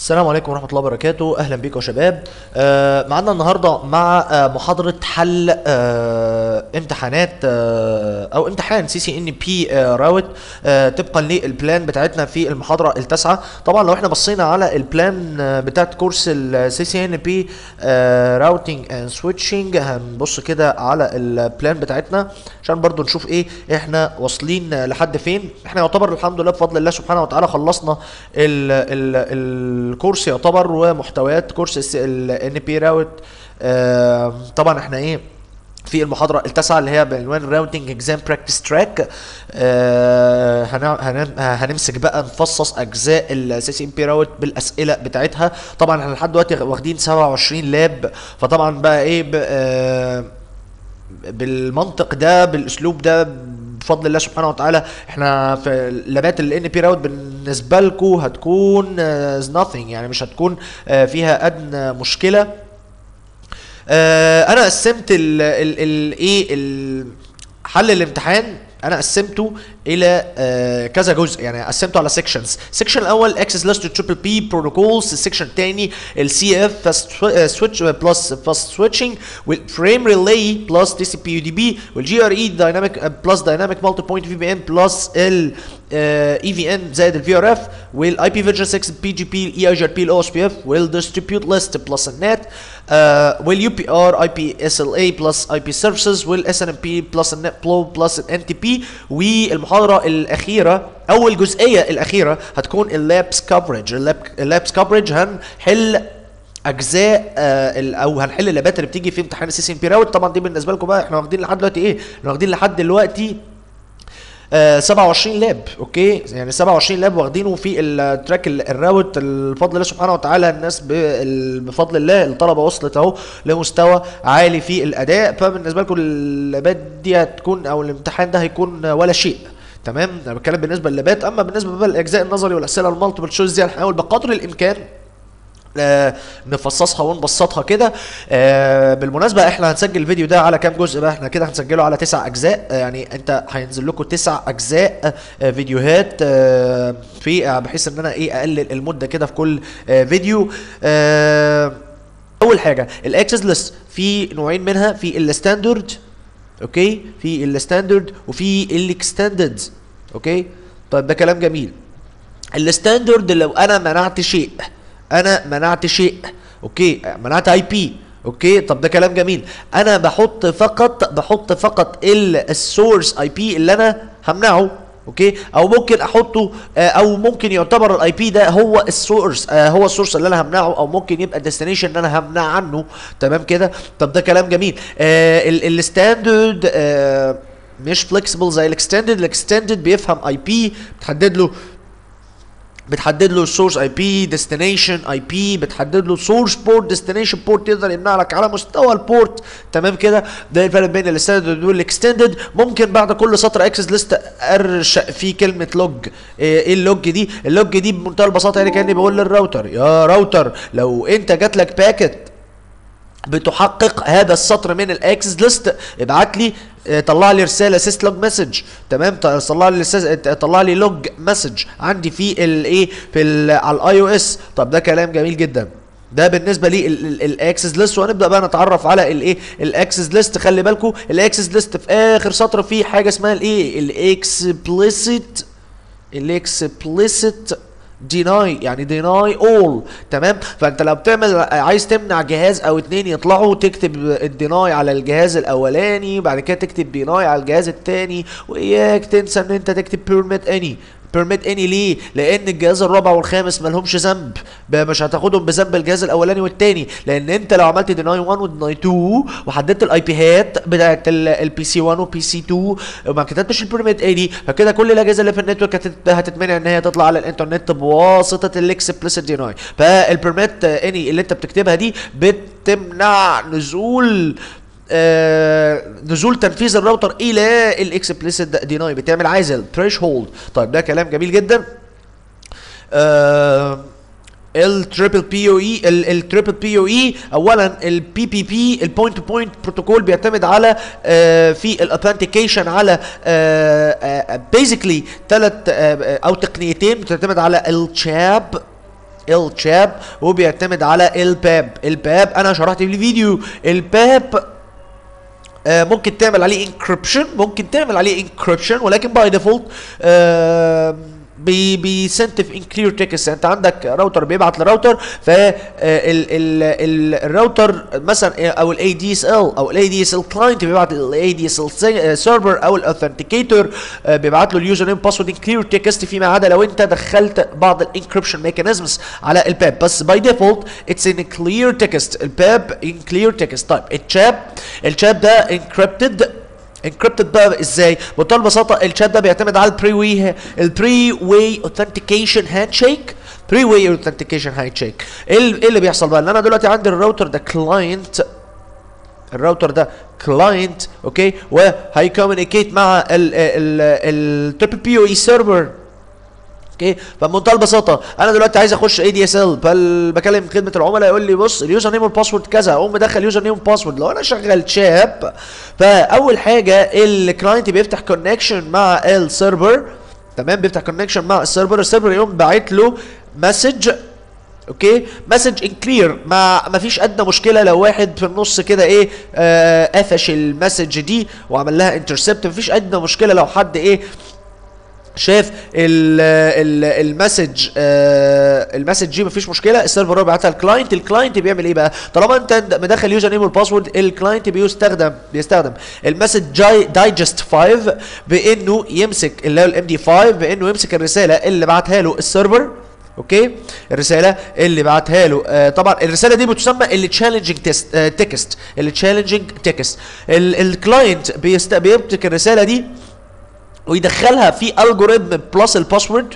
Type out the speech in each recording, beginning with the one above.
السلام عليكم ورحمة الله وبركاته. أهلا بيكم يا شباب. آه معانا النهاردة مع آه محاضرة حل آه امتحانات آه أو امتحان CCNP Route آه طبقا لل plan بتاعتنا في المحاضرة التاسعة. طبعا لو إحنا بصينا على ال plan آه بتاعت course ال CCNP Routing and Switching هنبص كده على ال plan بتاعتنا عشان برضو نشوف إيه إحنا واصلين لحد فين. إحنا يعتبر الحمد لله بفضل الله سبحانه وتعالى خلصنا ال ال ال course يعتبر ومحتويات course ال NP Route طبعا إحنا إيه في المحاضرة التاسعة اللي هي بعنوان Routing Exam Practice Track هنمسك بقى نفصص أجزاء ال CCNP Route بالأسئلة بتاعتها. طبعا إحنا لحد دلوقتي واخدين 27 lab فطبعا بقى إيه آه بالمنطق ده بالأسلوب ده بفضل الله سبحانه وتعالى إحنا في لابات ال NP Route بالنسبة لكم هتكون uh, nothing يعني مش هتكون uh, فيها أدنى مشكلة. uh, أنا قسمت الايه حل الامتحان أنا قسمته إلى آه كذا جزء يعني قسمته على sections ال section الأول access list triple P protocols ال section الثاني ال CEF fast switch plus fast switching والفريم ريلي بلس تي سي بي يو دي بي والجي ار اي دايناميك بلس دايناميك مالتي بوينت في بي ان بلس ال اي في ان زائد ال VRF وال IP version 6 BGP ال EIGRP ال OSPF وال distribute list plus ال NAT وال PBR IP SLA plus IP services وال SNMP plus NetFlow plus ال NTP والمحاضره الأخيرة أو الجزئيه الأخيرة هتكون ال labs coverage ال labs coverage هنحل أجزاء آه أو هنحل اللابات اللي بتيجي في امتحان ال CCNP Route طبعا دي بالنسبة لكم بقى إحنا واخدين لحد دلوقتي إيه؟ إحنا واخدين لحد دلوقتي آه 27 lab okay؟ يعني 27 lab واخدينه في ال track ال Route بفضل الله سبحانه وتعالى. الناس بفضل الله الطلبة وصلت أهو لمستوى عالي في الأداء. فبالنسبة لكم اللابات دي هتكون أو الامتحان ده هيكون ولا شيء. تمام؟ أنا بتكلم بالنسبة للابات أما بالنسبة بقى للاجزاء النظري والأسئلة ال multiple choice دي هنحاول بقدر الإمكان آه نفصصها ونبسطها كده. آه بالمناسبة إحنا هنسجل الفيديو ده على كام جزء بقى؟ إحنا كده هنسجله على تسع أجزاء. آه يعني أنت هينزل لكم تسع أجزاء آه فيديوهات آه في آه بحيث إن أنا إيه أقلل المدة كده في كل آه فيديو. آه أول حاجة ال access في نوعين منها في ال standard okay في ال standard وفي ال extended okay طيب ده كلام جميل. ال standard لو أنا منعت شيء أنا منعت شيء okay منعت IP okay طب ده كلام جميل. أنا بحط فقط بحط فقط ال source IP اللي أنا همنعه. okay؟ أو ممكن أحطه أو ممكن يعتبر ال IP ده هو ال source هو ال source اللي أنا همنعه أو ممكن يبقى ال destination اللي أنا همنع عنه. تمام كده؟ طب ده كلام جميل. ال standard مش flexible زي ال extended ال extended بيفهم IP بتحدد له بتحدد له ال source IP destination IP بتحدد له source port destination port يقدر يمنع لك على مستوى ال port تمام كده؟ ده الفرق بين ال standard وال extended ممكن بعد كل سطر access list أرشق فيه كلمة log إيه ال log دي؟ اللوج دي بمنتهى البساطة يعني كأني بقول للراوتر يا راوتر لو أنت جات لك packet بتحقق هذا السطر من ال access list. ابعت لي طلع لي رسالة syslog message تمام؟ طلع لي طلع لي log message عندي في الايه في على ال IOS طب ده كلام جميل جدا. ده بالنسبة لي ال access list وهنبدا بقى نتعرف على الايه ال access list خلي بالكم ال access list في آخر سطر فيه حاجة اسمها الايه ال explicit ال explicit deny يعني deny اول تمام؟ فانت لو بتعمل عايز تمنع جهاز أو اتنين يطلعوا تكتب ال deny على الجهاز الاولاني بعد كده تكتب deny على الجهاز التاني وإياك تنسى إن أنت تكتب permit any permit any ليه؟ لأن الجهاز الرابع والخامس مالهمش ذنب. مش هتاخدهم بذنب الجهاز الأولاني والتاني. لأن أنت لو عملت deny 1 و deny 2 وحددت ال IP هات بتاعت ال PC 1 و PC 2 وما كتبتش ال permit any فكده كل الأجهزة اللي في ال network هتتمنع إن هي تطلع على الإنترنت بواسطة ال explicit deny فال permit any اللي أنت بتكتبها دي بتمنع نزول نزول تنفيذ الراوتر إلى ال explicit deny بتعمل عازل threshold طيب ده كلام جميل جدا. آه ال triple PoE ال triple PoE اولا ال PPP ال point to point protocol بيعتمد على في ال authentication على basically ثلاث أو تقنيتين بتعتمد على ال CHAP ال CHAP وبيعتمد على ال PAP ال PAP أنا شرحت في الفيديو. ال PAP آه، ممكن تعمل عليه encryption ممكن تعمل عليه encryption ولكن by default بي بي sent in clear text انت عندك راوتر بيبعت ل router فال router مثلا أو ال ADSL أو ال ADSL client بيبعت لل ADSL server أو ال authenticator بيبعت له ال username password in clear text فيما عدا لو انت دخلت بعض ال encryption mechanisms على ال PAP بس by default it's in clear text ال PAP in clear text طيب ال CHAP ال CHAP ده encrypted encrypted بقى إزاي؟ بمنتهى البساطه ال CHAP ده بيعتمد على ال three-way ال three-way authentication handshake three-way authentication handshake إيه ال- اللي بيحصل بقى؟ إن أنا دلوقتي عندي الراوتر ده client الراوتر ده client okay وهي communicate مع ال triple PoE server okay فبمنتهى البساطة أنا دلوقتي عايز أخش ADSL فبكلم خدمة العملاء يقول لي بص ال username وال password كذا. أقوم مدخل username وال password. لو أنا شغال CHAP فأول حاجة ال client بيفتح connection مع ال server تمام؟ بيفتح connection مع ال server ال server يقوم باعت له message okay؟ message in clear ما ما فيش أدنى مشكلة لو واحد في النص كده إيه آه قفش ال message دي وعمل لها intercept ما فيش أدنى مشكلة لو حد إيه شاف ال ال ال message آه ال message دي مفيش مشكلة. ال server هو بيبعتها ال client. ال client بيعمل إيه بقى؟ طالما أنت مدخل username وال password ال client بيستخدم بيستخدم ال message digest 5 بإنه يمسك اللي هو ال MD 5 بإنه يمسك الرسالة اللي بعتها له ال server. okay؟ الرسالة اللي بعتها له آه طبعا الرسالة دي بتسمى ال challenging text ال challenging text ال client بيمسك الرسالة دي ويدخلها في algorithm plus ال password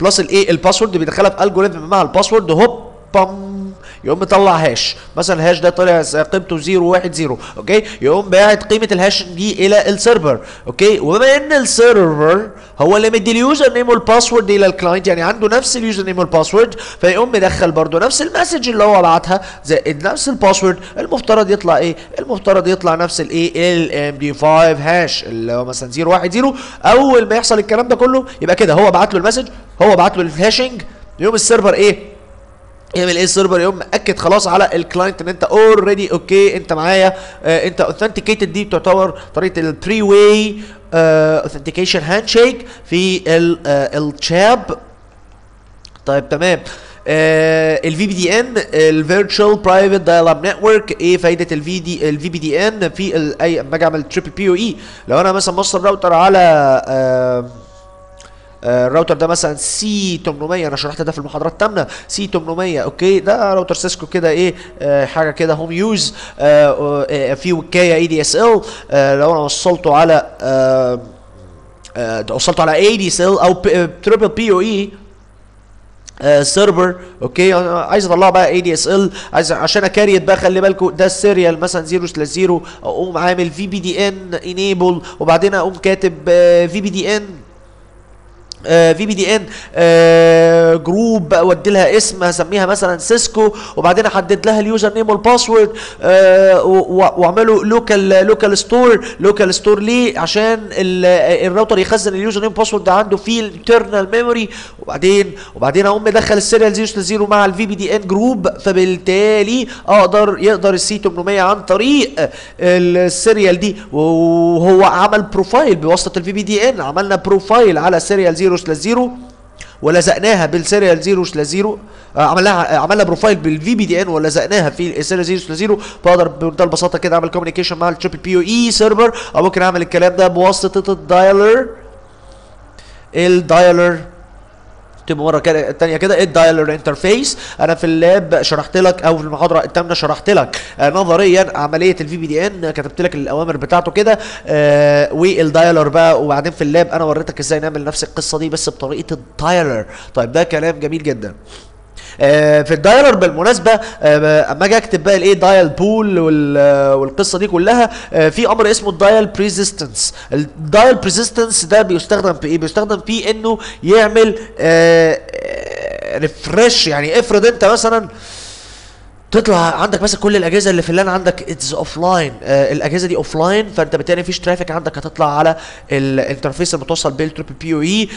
plus الايه ال password بيدخلها في algorithm مع ال password هوب بام. يقوم مطلع hash مثلا ال hash ده طلع قيمته 0 1 0 okay؟ يقوم باعت قيمة ال hash دي إلى ال server okay؟ وبما إن ال server هو اللي مدي ال username وال password إلى ال client يعني عنده نفس ال username وال password فيقوم مدخل برضه نفس ال message اللي هو بعتها زائد نفس ال password المفترض يطلع إيه؟ المفترض يطلع نفس الايه ال MD 5 hash اللي هو مثلا 0 1 0 أول ما يحصل الكلام ده كله يبقى كده هو بعت له ال message هو بعت له ال hashing يقوم ال server إيه؟ يعمل إيه ال server يقوم مأكد خلاص على ال client ان انت already okay انت معايا آه انت authenticated دي تعتبر طريقة ال three-way authentication handshake في ال CHAP طيب تمام. ال VPDN ال virtual private dial-up network إيه فايدة ال VPD ال VPDN في ال- أي اما أجي أعمل triple PoE لو أنا مثلا موصل راوتر على آه آه، الراوتر ده مثلا C 800 أنا شرحت ده في المحاضرات الثامنه C 800 okay ده راوتر سيسكو كده إيه آه حاجة كده home use آه آه في WIC اية ADSL لو أنا وصلته على آه آه وصلته على ADSL أو تريبل بي أو اي سيرفر أوكي أنا عايز أطلعه بقى اي دي اس ال عايز عشان أ create بقى خلي بالكم ده ال serial مثلا 0 slash 0 أقوم عامل VPDN enable وبعدين أقوم كاتب في بي دي ان في بي دي ان جروب اودي لها اسم هسميها مثلا Cisco وبعدين احدد لها ال username وال password واعمله local local store local store ليه؟ عشان ال- الراوتر يخزن ال username وال password ده عنده في ال internal memory وبعدين وبعدين أقوم مدخل ال serial 0 0 مع ال VPDN group فبالتالي أقدر يقدر ال C 800 عن طريق ال serial دي. وهو عمل profile بواسطة ال VPDN عملنا profile على serial 0 slash 0 ولزقناها بال serial 0 slash 0 آه، عملناها عملنا profile بال VPDN ولزقناها في ال serial 0 slash 0 بقدر بمنتهى البساطة كده أعمل communication مع ال triple PoE server أو ممكن أعمل الكلام ده بواسطة ال dialer. ال dialer تبقى مرة كده الثانية كده ال dialer interface أنا في ال lab شرحت لك أو في المحاضرة الثامنه شرحت لك. آه نظريا عملية ال VPDN كتبت لك الأوامر بتاعته كده. آه وال dialer بقى وبعدين في ال lab أنا وريتك إزاي نعمل نفس القصة دي بس بطريقة ال dialer. طيب ده كلام جميل جدا. في ال dialer بالمناسبة آه، أما أجي أكتب بقى الإيه dial pool والقصة دي كلها آه، في أمر اسمه ال dial persistence. ال dial persistence ده بيستخدم في إيه؟ بيستخدم في إنه يعمل refresh يعني افرض أنت مثلا تطلع عندك مثلا كل الأجهزة اللي في ال LAN عندك it's offline الأجهزة دي offline فأنت بالتالي مفيش traffic عندك هتطلع على ال interface المتوصل بال triple PoE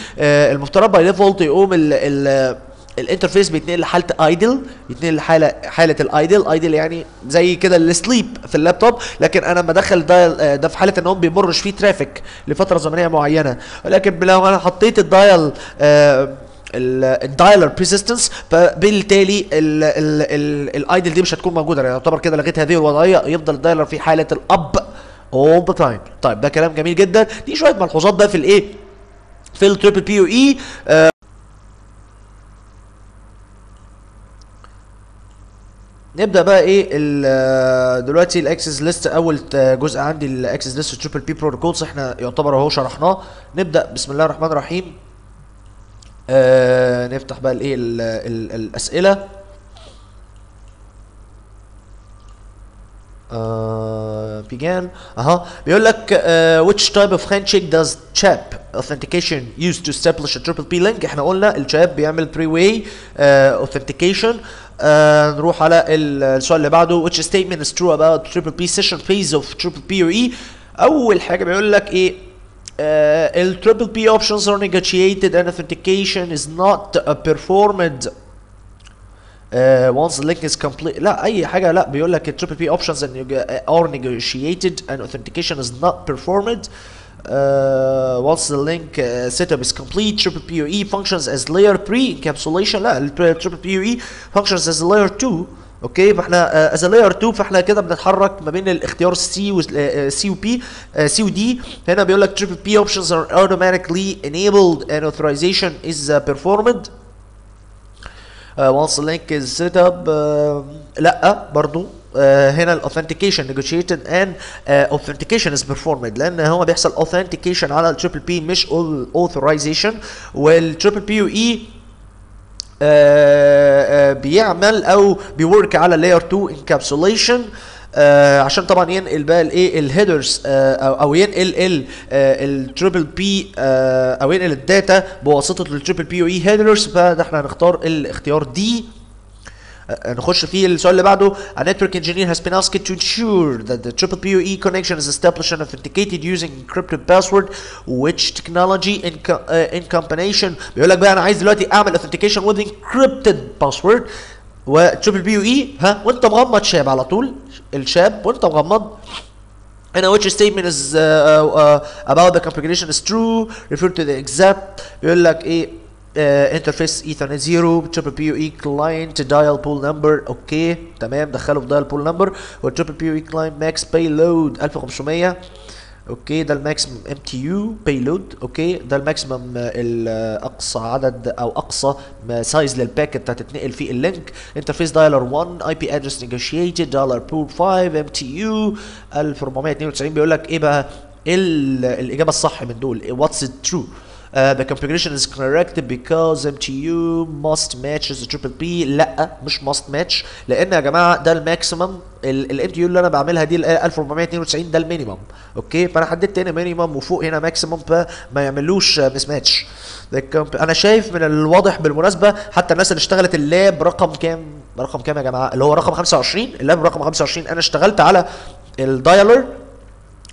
المفترض by default يقوم ال ال ال interface بيتنقل لحالة idle يتنقل لحاله حالة ال idle. idle يعني زي كده ال sleep في اللابتوب. لكن أنا بدخل ده ده في حالة ان هو بيمرش فيه traffic لفترة زمنية معينة. لكن لو أنا حطيت ال dial آه ال dialer persistence فبالتالي ال idle دي مش هتكون موجودة. يعني يعتبر كده لغيت هذه الوضعية يفضل ال dialer في حالة ال up all the time. طيب ده كلام جميل جدا. دي شوية ملحوظات بقى في الايه؟ في ال triple PoE نبدأ بقى إيه؟ ال- دلوقتي ال access list أول جزء عندي ال access list triple P protocols إحنا يعتبر أهو شرحناه. نبدأ بسم الله الرحمن الرحيم. آه نفتح بقى الإيه؟ ال- ال- الأسئلة. آه began. أها. بيقول لك uh, which type of handshake does CHAP authentication use to establish a triple P link إحنا قلنا الشاب بيعمل 3 way uh, authentication. آه نروح على ال- السؤال اللي بعده which statement is true about triple P session phase of triple P or E اول حاجة بيقول لك إيه uh, ال triple P options are negotiated and authentication is not uh, performed uh, once the link is complete لا اي حاجة لا بيقول لك التريبل بي options are negotiated and authentication is not performed uh, once the link uh, setup is complete triple PoE functions as layer 3 encapsulation لا التريبل PoE functions as layer 2 أوكي فاحنا uh, a layer 2 فاحنا كده بنتحرك ما بين الاختيار سي و سي وبي سي ودي هنا بيقول لك triple P options are automatically enabled and authorization is uh, performed uh, once link is set up uh, لا برضو uh, هنا ال authentication negotiated and uh, authentication is performed. لأن هو بيحصل authentication على ال triple P مش ال authorization. وال triple PoE آه، آه، بيعمل أو بي work على layer 2 encapsulation. آه عشان طبعا ينقل بقى الايه ال headers آه أو ينقل ال ال triple P أو ينقل الداتا بواسطة ال triple PoE headers فده إحنا هنختار الاختيار دي نخش في السؤال اللي بعده A network engineer has been asked to ensure that the triple PoE connection is established and authenticated using encrypted password which technology in, uh, in combination بيقول لك بقى أنا عايز دلوقتي اعمل authentication with encrypted password و triple PoE ها وانت مغمض شاب على طول الشاب وانت مغمض هنا which statement is uh, uh, about the configuration is true refer to the exact بيقول لك إيه interface ethernet 0 triple PoE client dial pool number okay تمام دخله في dial pool number وال triple PoE client max payload 1500 okay ده ال maximum MTU payload okay ده ال maximum الأقصى عدد أو أقصى size لل packet هتتنقل فيه ال link. interface dialer 1 IP address negotiated dialer pool 5 MTU 1492 بيقول لك إيه بقى؟ ال- الإجابة الصح من دول. what's true Uh, the configuration is correct because MTU must match the triple P. لا مش must match. لأن يا جماعة ده ال maximum TU اللي أنا بعملها دي ال 1492 ده ال minimum okay؟ فأنا حددت هنا minimum وفوق هنا maximum فما يعملوش mismatch أنا شايف من الواضح بالمناسبة حتى الناس اللي اشتغلت ال lab رقم كام؟ رقم كام يا جماعة؟ اللي هو رقم 25 ال lab رقم 25 أنا اشتغلت على ال dialer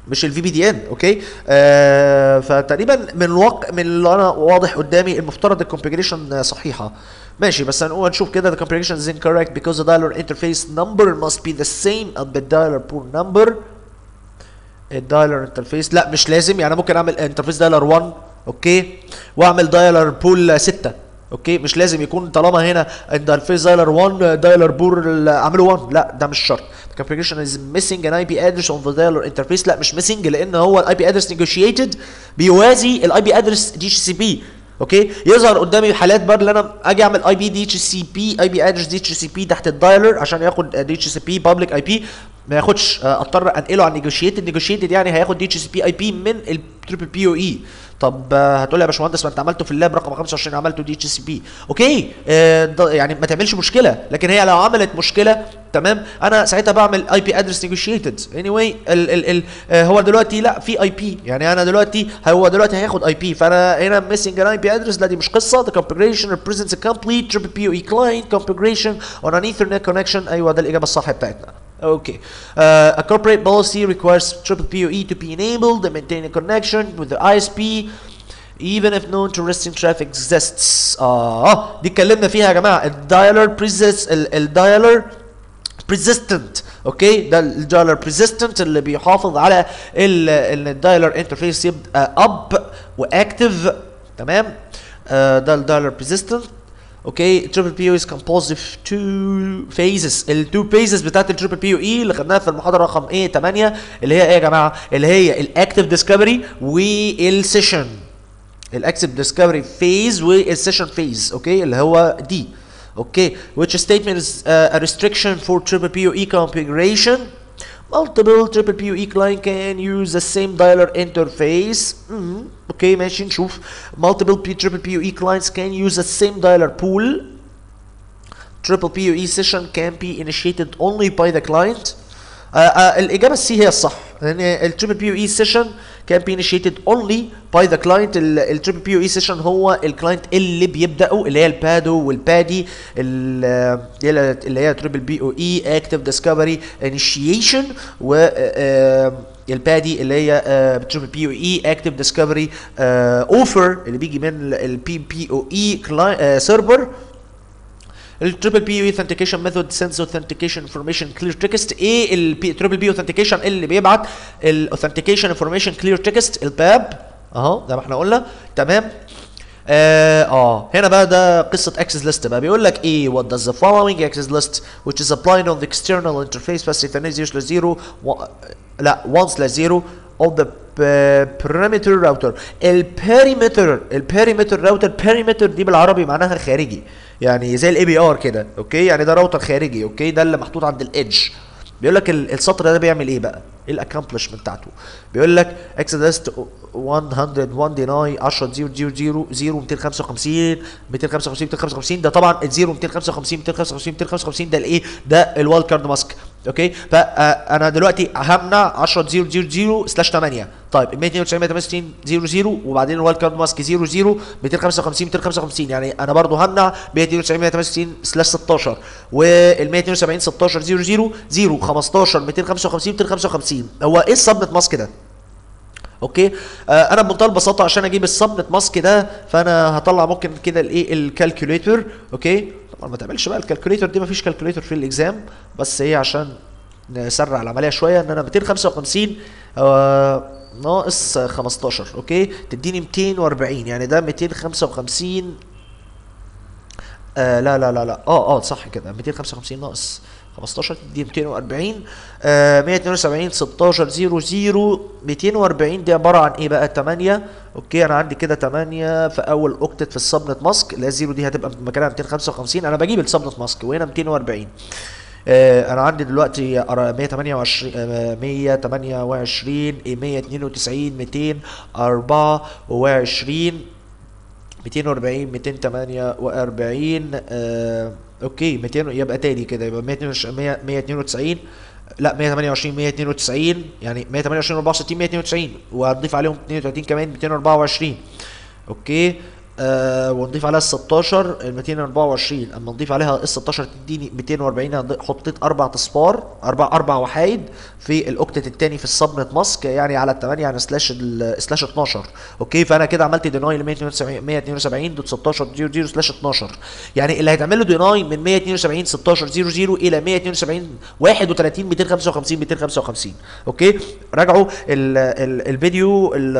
مش ال VPDN okay؟ آه فتقريبا من الواقع من اللي أنا واضح قدامي المفترض ال configuration صحيحة. ماشي بس هنقول نشوف كده the configuration is incorrect because the dialer interface number must be the same as the dialer pool number. ال dialer interface لا مش لازم يعني ممكن أعمل interface dialer 1 okay؟ وأعمل dialer pool 6 okay؟ مش لازم يكون طالما هنا interface dialer 1 dialer pool اعمله 1 لا ده مش شرط. Configuration is missing an IP address on the dialer interface. لا مش missing لأن هو ال IP address negotiated بيوازي ال IP address DHCP okay؟ يظهر قدامي حالات برضه اللي أنا أجي أعمل اي بي دي اتش سي بي اي بي ادرس دي اتش سي بي تحت الدايلر عشان ياخد دي اتش سي بي بابليك اي بي ما ياخدش آه، اضطر انقله على negotiated negotiated يعني هياخد دي اتش سي بي اي بي من التريبل بي أو اي طب آه، هتقول لي يا باشمهندس ما انت عملته في ال lab رقم 25 عملته DHCP okay آه، يعني ما تعملش مشكلة. لكن هي لو عملت مشكلة تمام أنا ساعتها بعمل IP address negotiated anyway هو دلوقتي لا في IP يعني أنا دلوقتي هو دلوقتي هياخد IP فانا هنا missing an IP address لا دي مش قصة. The configuration represents a complete triple PoE client configuration on an ethernet connection. أيوه ده الإجابة الصح بتاعتنا. Okay. Uh, a corporate policy requires triple PoE to be enabled and maintain a connection with the ISP even if no interesting traffic exists آه دي اتكلمنا فيها يا جماعة ال dialer persis ال dialer persistent okay ده ال dialer persistent اللي بيحافظ على ان ال dialer interface يبقى up و active تمام آه ده ال dialer persistent okay ال PPPoE is composed of two phases. ال two phases بتاعت ال PPPoE اللي خدناها في المحاضرة رقم إيه 8 اللي هي إيه يا جماعة؟ اللي هي الاكتف ديسكفري والسيشن الاكتف ديسكفري فيز والسيشن فيز أوكي اللي هو دي أوكي which statement is uh, a restriction for triple PoE configuration? multiple triple PoE client can use the same dialer interface مم. اوكي ماشي نشوف multiple P triple PoE clients can use the same dialer pool triple PoE session can be initiated only by the client آه آه الاجابه السي هي الصح لأن التريبل بي أو اي سيشن كان بي انيشيتد اونلي باي ذا كلاينت التريبل بي أو اي سيشن هو الكلاينت اللي بيبداوا اللي هي البادو والبادي ال- اللي هي PPPoE active discovery initiation و آه، البادي اللي هي PPPoE active discovery offer اللي بيجي من ال PPPoE server ال PPP authentication method sends authentication information clear text إيه ال PPP authentication اللي بيبعت ال authentication information clear text ال PAP أهو زي ما إحنا قلنا. تمام؟ آه آه. هنا بقى ده قصة access list بقى. بيقول لك إيه؟ What does the following access list which is applied on the external interface Ethernet 0 slash 0 و- لا 1 slash 0 of the perimeter router. ال perimeter ال perimeter router perimeter دي بالعربي معناها خارجي. يعني زي ال ABR كده okay يعني ده راوتر خارجي okay ده اللي محطوط عند ال edge بيقول لك ال- السطر ده بيعمل إيه بقى إيه ال accomplishment بتاعته بيقول لك access list 101 deny 10 0 0 0 0 255 255 255 ده طبعا ال 0 255 255 255 ده الايه ده ال wild card mask okay فانا دلوقتي همنع 10 0 0 0 slash 8 طيب ال 192 168 0 0 وبعدين ال wild card mask 0 0 255 255 يعني أنا برضو همنع 192 168 slash 16 وال 172 16 0 0 0 15 255 255 هو إيه ال subnet mask ده؟ okay آه أنا بمنتهى البساطة عشان أجيب ال subnet mask ده فأنا هطلع ممكن كده الإيه ال calculator. okay ما تعملش بقى ال calculator دي ما فيش calculator في ال exam بس هي عشان نسرع العملية شوية إن أنا 255 آه ناقص 15 okay؟ تديني 240 يعني ده 255 آه لا لا لا لا آه آه صح كده 255 ناقص 15 تدي 240 آه 172 16 0 0 240 دي عبارة عن إيه بقى؟ 8 okay أنا عندي كده 8 في أول octet في ال subnet mask هي 0 دي هتبقى مكانها 255 أنا بجيب ال subnet mask وهنا 240 آه أنا عندي دلوقتي أرا- 128 آه، 128 إيه، 192 224 240 248 آه okay 200 يبقى تاني كده يبقى 192 100 192 لا 128 192 يعني 128 64 192 وهنضيف عليهم 32 كمان 224 okay؟ آه ونضيف عليها ال 16 ال 224 أما نضيف عليها ال 16 تديني 240 هنض- حطيت أربع اصفار أربع أربع وحايد في ال octet الثاني في ال subnet mask يعني على الثمانيه يعني slash ال- slash 12 okay؟ فأنا كده عملت deny ل 172 172 dot 16 0 0 slash 12 يعني اللي هيتعمل له deny من 172 16 0 0 إلى 172 31 255 255 okay؟ راجعوا ال ال الفيديو ال-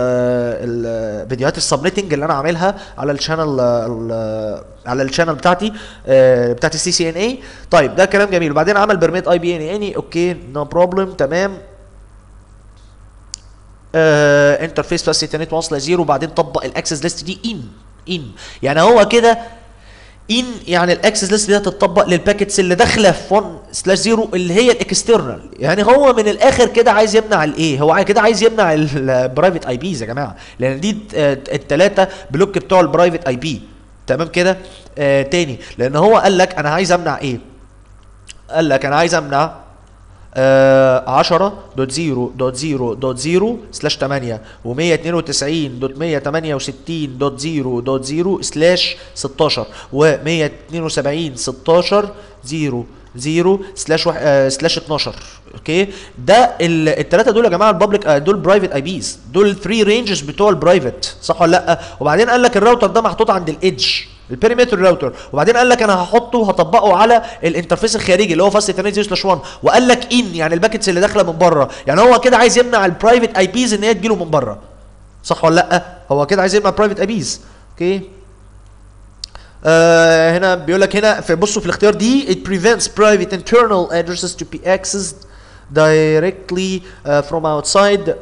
ال- فيديوهات ال subnetting اللي أنا عاملها على ال channel ال- على ال channel بتاعتي آه، بتاعت ال CCNA طيب ده كلام جميل. وبعدين عمل permit IP any any okay no problem تمام. interface fast Ethernet واصله zero وبعدين طبق ال access list دي in in يعني هو كده in يعني ال access list دي هتطبق لل packets اللي داخلة في 1 slash 0 اللي هي ال external يعني هو من الآخر كده عايز يمنع الايه هو كده عايز يمنع ال private IPs يا جماعة. لأن دي الثلاثه block بتوع ال private IP تمام كده؟ آه تاني. لأن هو قال لك أنا عايز أمنع إيه قال لك أنا عايز أمنع آه 10 dot 0 dot 0 dot 0 slash 8 و 192 dot 168 dot 0 dot 0 slash 16 و 172 16 0 0 slash slash 12 okay؟ ده الثلاثه دول يا جماعة ال public دول private IPs دول ال three ranges بتوع ال private صح ولا لأ؟ وبعدين قال لك الراوتر ده محطوط عند ال edge ال perimeter router وبعدين قال لك أنا هحطه وهطبقه على ال interface الخارجي اللي هو fast Ethernet 0 slash 1 وقال لك in يعني ال packets اللي داخلة من بره. يعني هو كده عايز يمنع ال private IPs إن هي تجيله من بره. صح ولا لأ؟ هو كده عايز يمنع برايفت اي بيز أوكي؟ آه هنا بيقول لك هنا في بصوا في الاختيار دي it prevents private internal addresses to be accessed directly uh, from outside uh,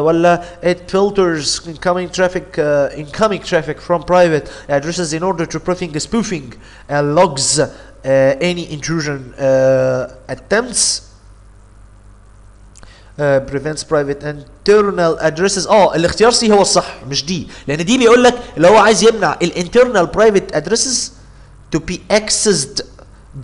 ولا it filters incoming traffic uh, incoming traffic from private addresses in order to prevent spoofing and logs uh, any intrusion uh, attempts Uh, prevents private internal addresses اه الاختيار سي هو الصح مش دي لان دي بيقول لك اللي هو عايز يمنع الانترنال برايفت ادريسز to be accessed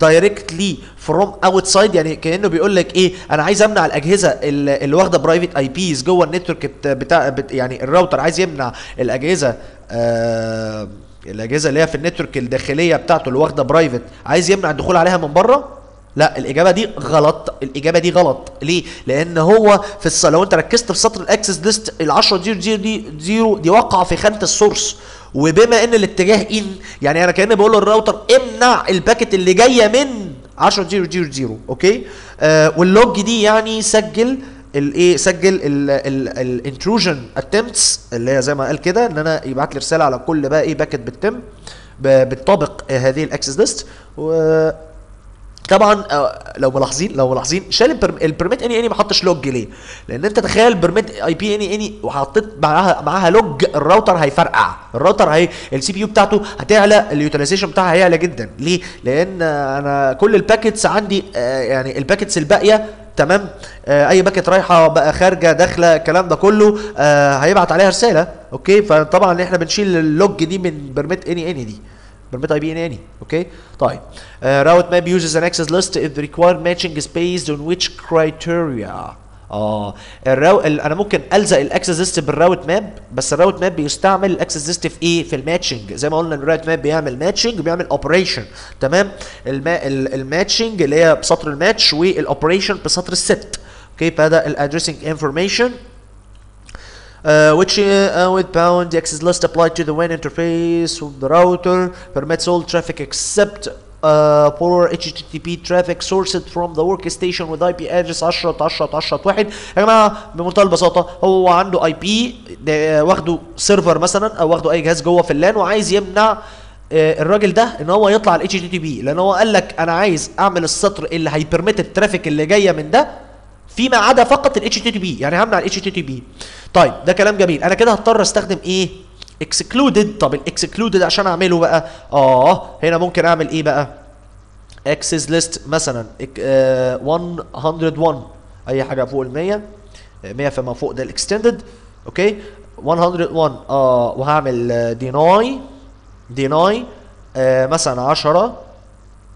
directly from outside. يعني كأنه بيقول لك إيه أنا عايز أمنع الأجهزة اللي واخدة private IPs جوه ال network بت- بتاع بت يعني الراوتر. عايز يمنع الأجهزة آه الأجهزة اللي هي في ال network الداخلية بتاعته اللي واخدة private عايز يمنع الدخول عليها من بره؟ لا الإجابة دي غلط. الإجابة دي غلط. ليه؟ لأن هو في. لو أنت ركزت في سطر ال access list ال 10 0 0 دي 0 دي واقعة في خانة ال source. وبما إن الاتجاه in يعني أنا كأني بقول للراوتر امنع ال packet اللي جاية من 10 0 0 0 okay؟ آه وال log دي يعني سجل الايه سجل ال intrusion attempts اللي هي زي ما قال كده إن أنا يبعت لي رسالة على كل بقى إيه packet بتتم بتطابق هذه ال access list طبعا آه، لو ملاحظين لو ملاحظين شال ال perm- ال permit any any ما حطش log ليه؟ لأن أنت تخيل permit IP any any وحطيت معاها معاها log ال router هيفرقع. الراوتر هي ال CPU بتاعته هتعلى ال utilization بتاعها هيعلى جدا. ليه؟ لأن أنا كل ال packets عندي آه، يعني ال packets الباقية تمام؟ آه أي packet رايحة بقى خارجة داخلة الكلام ده كله هيبعت عليها رسالة. Okay؟ فطبعا إحنا بنشيل ال log دي من permit any any دي. Permit IP any any okay طيب uh, route map uses an access list if the required matching is based on آه ال rou... ال... أنا ممكن ألزق ال access list بال route map بس ال route map بيستعمل ال access list في إيه؟ في ال matching. زي ما قلنا ال route map بيعمل matching وبيعمل operation تمام؟ ال mat... ال- ال matching اللي هي بسطر ال match وال operation بسطر ال set. Okay فهذا ال addressing information Uh, which uh, outbound the access list applied to the WAN interface of the router permits all traffic except uh, for HTTP traffic sourced from the workstation with IP address 10 10 10 1 يا جماعة بمنتهى البساطة هو عنده IP واخده server مثلا أو واخده أي جهاز جوه في ال LAN وعايز يمنع آه، الراجل ده إن هو يطلع ال HTTP لأن هو قال لك أنا عايز أعمل السطر اللي هي permit ال traffic اللي جاية من ده فيما عدا فقط ال HTTP يعني همنع ال HTTP طيب ده كلام جميل. أنا كده هضطر أستخدم إيه؟ excluded. طب ال excluded عشان أعمله بقى. آه هنا ممكن أعمل إيه بقى؟ Access list مثلا. ac- آه 101 أي حاجة فوق ال 100 آه، 100 فما فوق ده ال extended okay؟ 101 آه وهعمل deny deny آه مثلا 10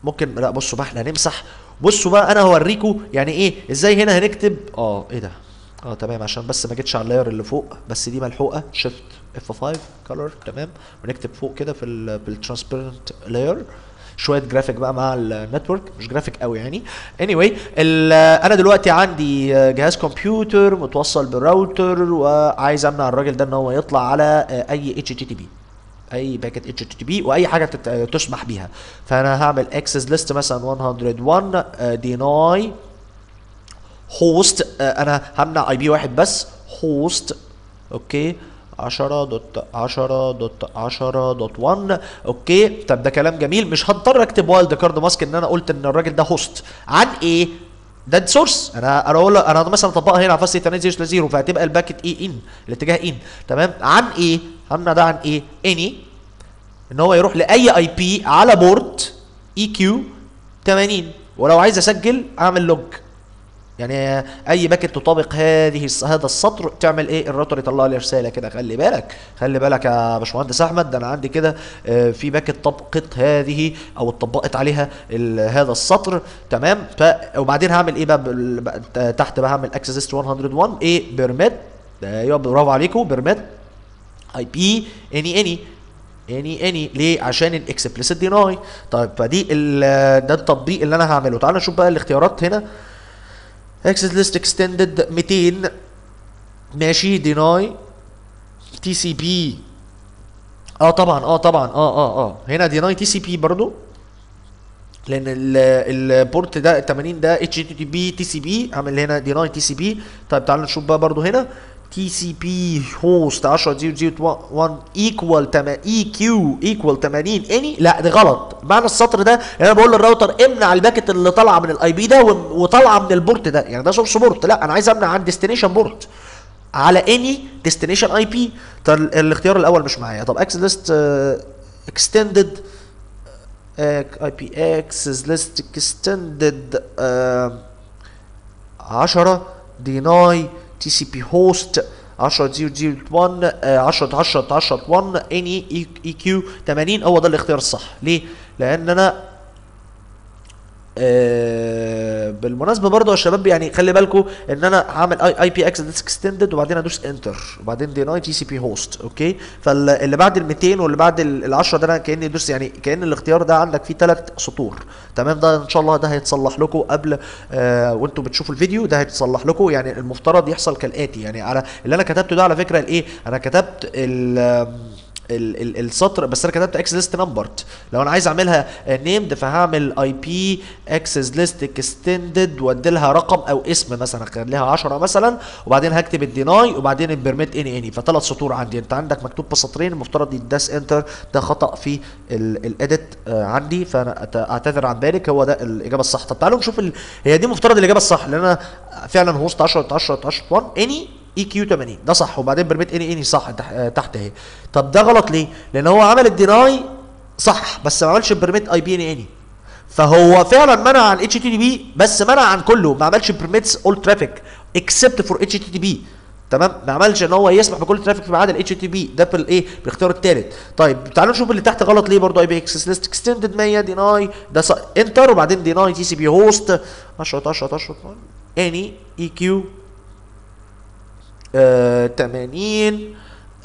ممكن لا بصوا بقى إحنا هنمسح. بصوا بقى أنا هوريكم يعني إيه؟ إزاي هنا هنكتب؟ آه إيه ده؟ آه تمام عشان بس ما جيتش على ال layer اللي فوق بس دي ملحوقة. Shift F 5 clear تمام؟ ونكتب فوق كده في ال بال transparent layer شوية جرافيك بقى مع ال network مش جرافيك قوي يعني. Anyway ال- أنا دلوقتي عندي جهاز كمبيوتر متوصل براوتر وعايز أمنع الراجل ده إن هو يطلع على أي HTTP أي packet HTTP وأي حاجة تسمح بيها. فأنا هعمل access list مثلا 101 deny host أنا همنع IP واحد بس host okay 10 dot 10 dot 10 dot 1 okay. طب ده كلام جميل. مش هضطر أكتب wildcard mask إن أنا قلت إن الراجل ده host عن إيه؟ ده source أنا أنا أقول أنا مثلا أطبقها هنا على Fast 8 0 0 فهتبقى ال packet إيه in الاتجاه in تمام؟ عن إيه؟ همنع ده عن إيه؟ any إن هو يروح لأي IP على port EQ 80 ولو عايز أسجل أعمل log يعني أي packet تطابق هذه هذا السطر تعمل إيه؟ الراوتر يطلع لي رسالة كده خلي بالك خلي بالك يا باشمهندس أحمد ده أنا عندي كده آه، في packet طبقت هذه أو اتطبقت عليها هذا السطر تمام؟ ف وبعدين هعمل إيه بقى؟ تحت بقى هعمل access list 101 إيه؟ permit أيوه برافو عليكم permit IP any any any any ليه؟ عشان ال explicit deny طيب فدي ده التطبيق اللي أنا هعمله. تعال نشوف بقى الاختيارات هنا. Access list extended 200 ماشي deny. TCP آه طبعا آه طبعا آه آه آه. هنا deny TCP برضو. لأن ال- ال port ده ال 80 ده اتش تي بي تي سي بي عامل هنا deny TCP طيب تعالوا نشوف بقى برضو هنا. TCP host 10001 equal EQ equal 80 any لا ده غلط. معنى السطر ده ان أنا بقول للراوتر امنع ال packet اللي طالعة من ال IP ده وطالعة من ال port ده. يعني ده source port. لا أنا عايز أمنع عن destination port. على any destination IP الاختيار الأول مش معايا. طب access list extended IP access list extended 10 deny TCP host 10 0 0 1 10 10 10 1 any EQ 80 هو ده الاختيار الصح ليه؟ لأن أنا آه بالمناسبة برضه يا شباب يعني خلي بالكم إن أنا هعمل IP access extended وبعدين أدوس enter وبعدين deny TCP host okay؟ فاللي بعد ال 200 واللي بعد ال 10 ده أنا كأني دوس يعني كأن الاختيار ده عندك فيه ثلاث سطور. تمام؟ ده إن شاء الله ده هيتصلح لكم قبل آه وأنتم بتشوفوا الفيديو ده هيتصلح لكم يعني المفترض يحصل كالآتي. يعني على اللي أنا كتبته ده على فكرة الإيه؟ أنا كتبت ال ال ال السطر بس أنا كتبت access list numbered لو أنا عايز أعملها named فهعمل IP access list extended وأدي لها رقم أو اسم مثلا أخليها 10 مثلا وبعدين هكتب ال deny وبعدين ال permit any any فثلاث سطور عندي. أنت عندك مكتوب بسطرين المفترض يداس enter ده خطأ في ال edit عندي. فأنا أعتذر عن ذلك. هو ده الإجابة الصح. طب تعالوا نشوف ال... هي دي مفترض الإجابة الصح لأن أنا فعلا host 10 10 10 1 any EQ 80 ده صح. وبعدين permit any any صح آه، تحت اهي طب ده غلط ليه؟ لأن هو عمل ال deny صح بس ما عملش permit IP any any فهو فعلا منع عن HTTP بس منع عن كله. ما عملش permits all traffic except for HTTP تمام؟ ما عملش إن هو يسمح بكل traffic ما عدا ال HTTP ده بالايه بالاختيار الثالث طيب تعالوا نشوف اللي تحت غلط ليه برضه. IP access list extended 100 deny ده. enter وبعدين deny TCP host 10 10 10 any eq آه 80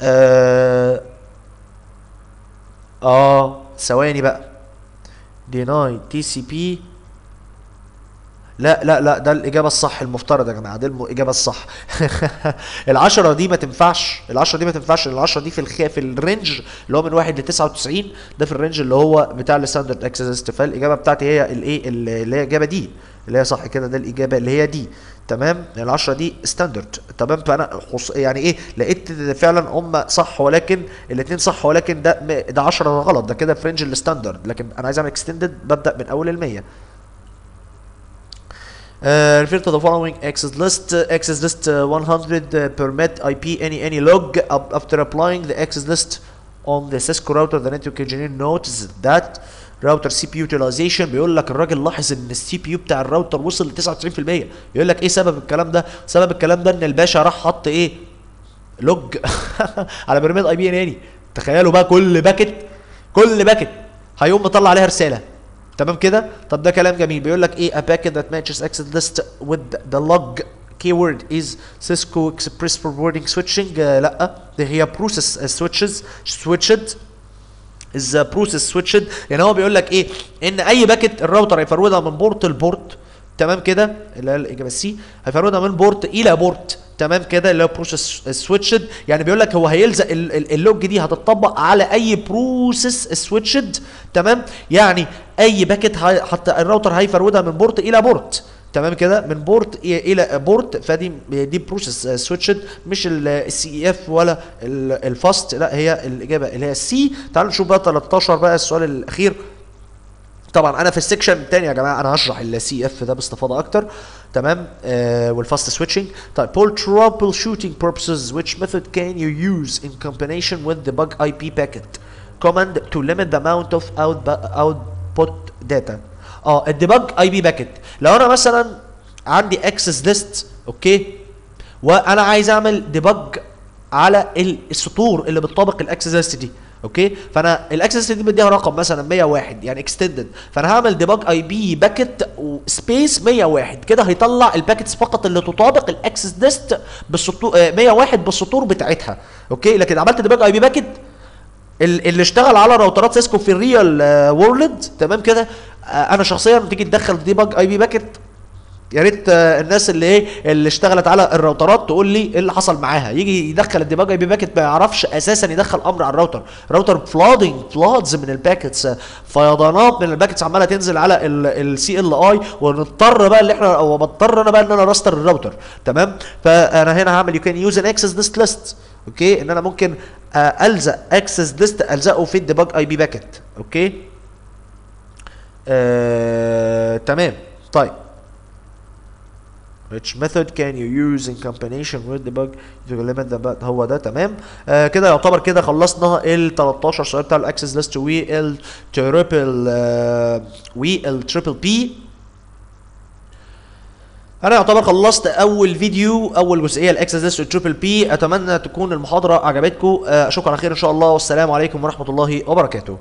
آه آه ثواني بقى. deny TCP لا لا لا ده الإجابة الصح المفترض يا جماعة ده الاجابه الصح. العشرة دي ما تنفعش العشرة دي ما تنفعش العشرة دي في الخ... في ال range اللي هو من 1 ل 99 ده في ال range اللي هو بتاع ال standard access فالإجابة بتاعتي هي الايه اللي هي الإجابة دي اللي هي صح كده ده الإجابة اللي هي دي. تمام العشرة دي standard تمام فانا. يعني إيه لقيت فعلا هم صح ولكن الاثنين صح ولكن ده ده 10 غلط ده كده في range ال standard لكن أنا عايز اعمل extended ببدا من اول ال 100 Uh, refer to the following access list. Uh, access list uh, 100 uh, permit IP any any log. After applying the access list on the Cisco router, the network engineer notes that router CPU utilization بيقول لك الراجل لاحظ إن ال CPU بتاع الراوتر وصل ل 99% يقول لك إيه سبب الكلام ده؟ سبب الكلام ده إن الباشا راح حط إيه؟ log على permit IP any any تخيلوا بقى كل packet كل packet هيقوم مطلع عليها رسالة. تمام كده؟ طب ده كلام جميل. بيقول لك إيه؟ Packet that matches access list with the log keyword is Cisco Express Forwarding Switching. آه لأ ده هي process uh, switches switched. Uh, process switched. يعني هو بيقول لك إيه؟ إن أي packet ال router هيفرودها من port ل port. تمام كده؟ اللي هي الإجابة C هيفرودها من port إلى port. تمام كده؟ اللي هو process switched يعني بيقول لك هو هيلزق ال- ال- ال log دي هتطبق على أي process switched تمام؟ يعني أي packet حتى الراوتر هيفرودها من port إلى port. تمام كده؟ من port إلى port فدي دي process switched مش ال CEF ولا ال- ال fast لا هي الإجابة اللي هي ال C تعالوا نشوف بقى 13 بقى السؤال الأخير. طبعا أنا في ال section الثاني يا جماعة أنا هشرح ال CEF ده باستفاضة أكتر. تمام؟ آه وال fast switching طيب for troubleshooting purposes which method can you use in combination with debug IP packet? Command to limit the amount of out output data. آه ال debug IP packet لو أنا مثلا عندي access list أوكي؟ وأنا عايز أعمل ديبج على ال- السطور اللي بتطابق ال access list دي okay؟ فأنا ال access دي بديها رقم مثلا 101 يعني extended فأنا هعمل debug اي بي باكيت سبيس 101 كده هيطلع ال packets فقط اللي تطابق ال access list بالسطور آه، 101 بالسطور بتاعتها okay؟ لكن عملت debug IP packet اللي اشتغل على راوترات سيسكو في ال real world. تمام كده؟ آه، أنا شخصيا تيجي تدخل debug IP packet يا ريت آه، الناس اللي إيه اللي اشتغلت على الراوترات تقول لي إيه اللي حصل معاها. يجي يدخل ال debug IP packet ما يعرفش أساسا يدخل أمر على ال router. ال router flooding floods من ال packets آه، فيضانات من ال packets عمالة تنزل على ال CLI ونضطر بقى اللي إحنا أو بضطر أنا بقى إن أنا restart ال router. تمام؟ فأنا هنا هعمل you can use an access list list okay؟ إن أنا ممكن آه، ألزق access list ألزقه في ال debug IP packet okay؟ آه، تمام. طيب. Which method can you use in combination with debug to limit debug هو ده تمام. آه كده يعتبر كده خلصنا ال 13 سؤال بتاع ال access list وال triple آه وال triple P أنا يعتبر خلصت أول فيديو أول جزئية ال access list وال triple P أتمنى تكون المحاضرة عجبتكم. آه اشوفكم على خير إن شاء الله. والسلام عليكم ورحمة الله وبركاته.